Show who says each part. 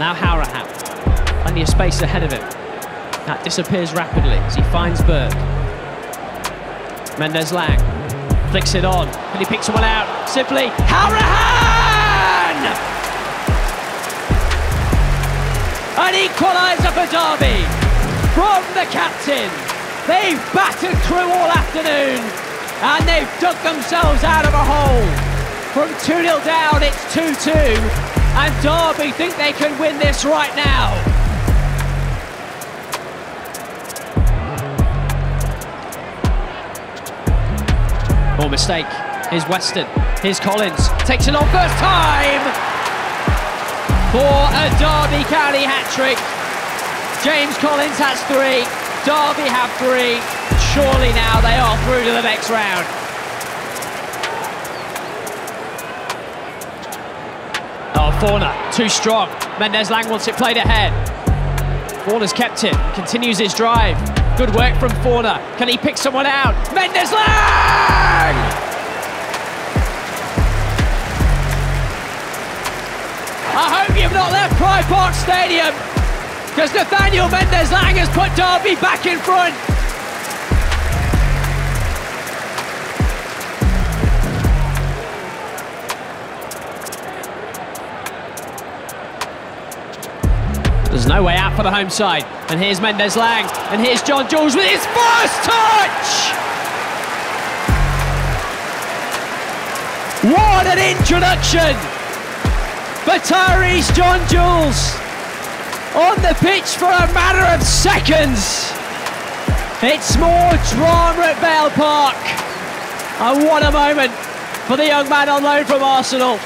Speaker 1: Now Hourihane. Plenty of space ahead of him. That disappears rapidly as he finds Bird. Mendes Lang flicks it on. Can he picks one out? Simply Hourihane! An equaliser for Derby from the captain. They've battered through all afternoon and they've dug themselves out of a hole. From 2 0 down, it's 2 2, and Derby think they can win this right now. Poor mistake. Here's Weston. Here's Collins. Takes it on first time for a Derby County hat trick. James Collins has three. Derby have three. Surely now they are through to the next round. Fornah, too strong. Mendez-Laing wants it played ahead. Fornah's kept it, continues his drive. Good work from Fornah. Can he pick someone out? Mendez-Laing! I hope you've not left Pride Park Stadium because Nathaniel Mendez-Laing has put Derby back in front. There's no way out for the home side. And here's Mendez-Laing. And here's John-Jules with his first touch! What an introduction Tyrese John Jules on the pitch for a matter of seconds. It's more drama at Vale Park. And what a moment for the young man on loan from Arsenal.